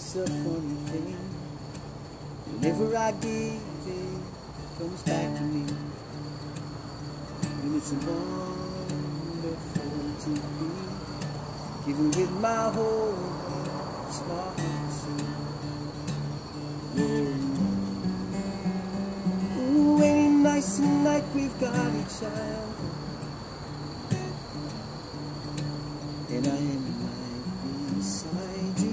It's a funny thing. Whenever I give it, comes back to me. And it's wonderful to be given with my whole heart, smart and. Ooh, ain't it nice tonight we've got each other. And I am right beside you,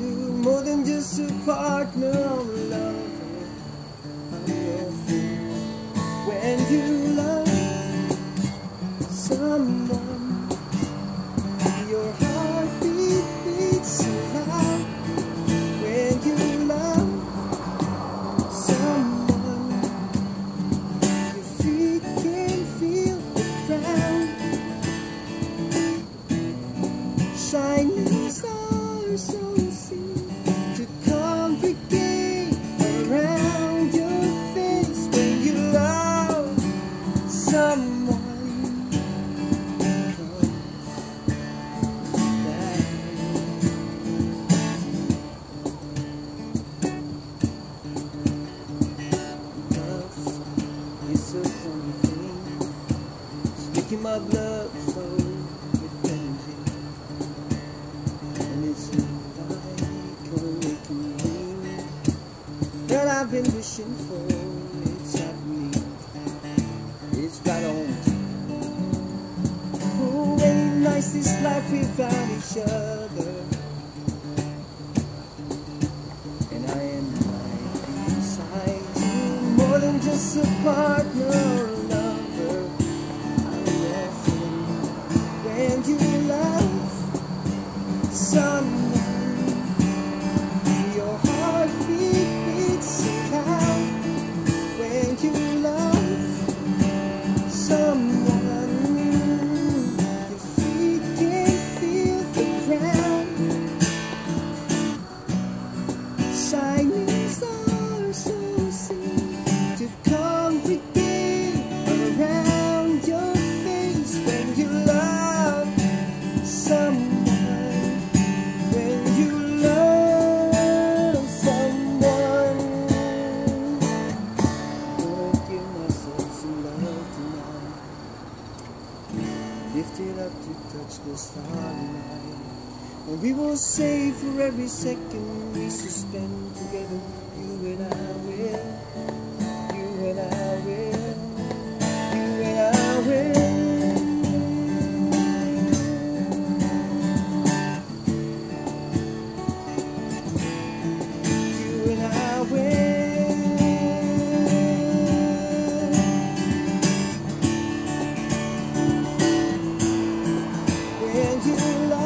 just a partner your friend. When you love someone, your heartbeat beats so loud. When you love someone, your feet can feel the ground. Shining stars so someone. Love thing. It's my blood with energy. And it's like a waking dream that I've been wishing for. This life without each other. And I am right beside you, more than just a partner to touch the starry night. And we will save for every second we spend together, you and I. love.